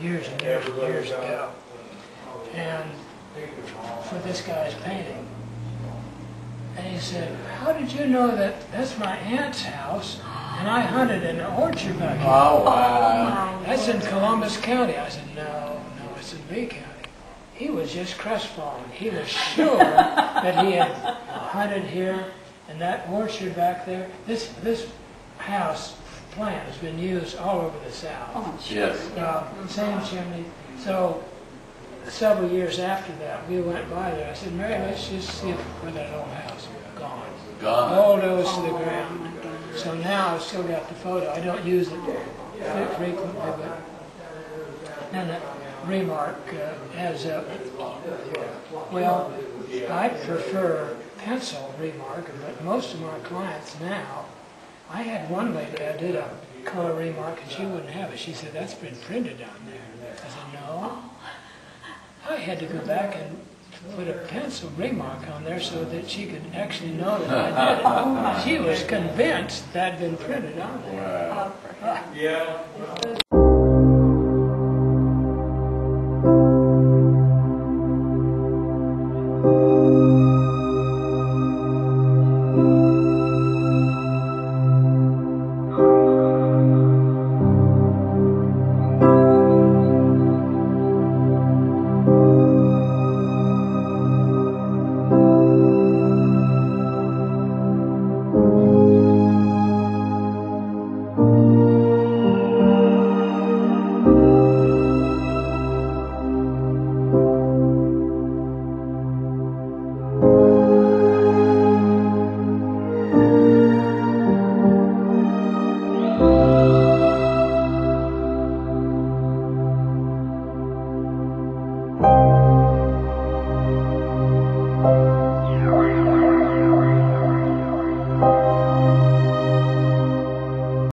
years and years and years ago. And for this guy's painting. And he said, how did you know that that's my aunt's house? And I hunted in an orchard back here. Oh, wow. Oh, that's in Columbus County. I said, no, no, it's in B County. He was just crestfallen. He was sure that he had hunted here in that orchard back there. This, this house plant has been used all over the South. Oh, sure. Yes. Uh, same chimney. So several years after that, we went by there. I said, Mary, let's just see if, where that old house is. Gone. Gone. Bulldozed to the Oh, ground. So now I've still got the photo. I don't use it fre- frequently, but then that remarque uh, has a, well, I prefer pencil remarque, but most of my clients now, I had one lady, I did a color remarque and she wouldn't have it. She said, that's been printed on there. I said, no. I had to go back and put a pencil remarque on there so that she could actually know that I did it. She was convinced that had been printed on there. Wow. Oh, for- Ah,